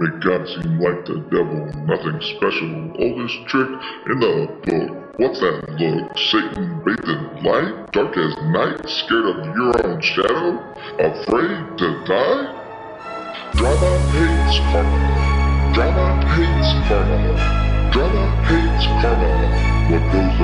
Make God seem like the devil, nothing special. Oldest trick in the book. What's that look? Satan bathed in light, dark as night, scared of your own shadow, afraid to die? Drama hates karma. Drama hates karma. Drama hates karma. What goes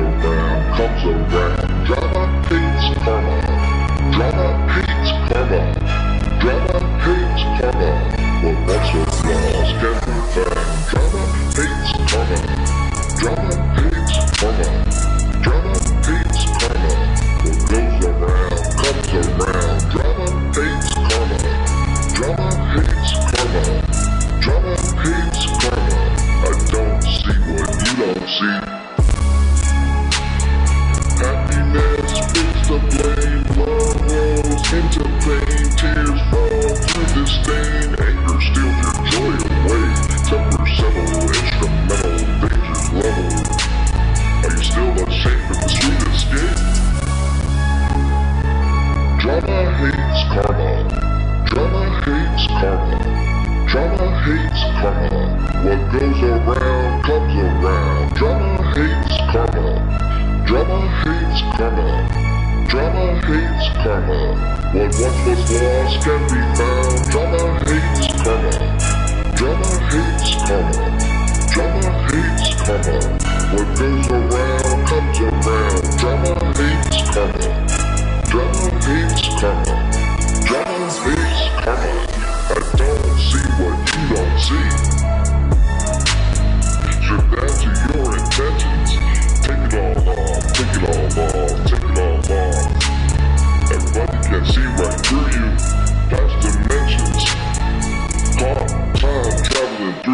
hates karma. Drama hates karma. Drama hates karma. What goes around comes around. Drama hates karma. Drama hates karma. Drama hates karma. What once was lost can be found. Drama hates karma. Drama hates karma. Drama hates karma. What goes around comes around. Drama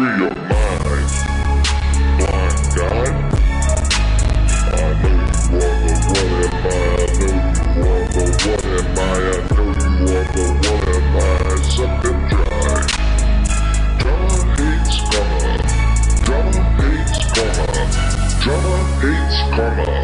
clear your mind. Blind God, I know you are the one I know you are the one I know you are the one in my, and dry. Drama hates karma, drama hates karma, drama hates karma.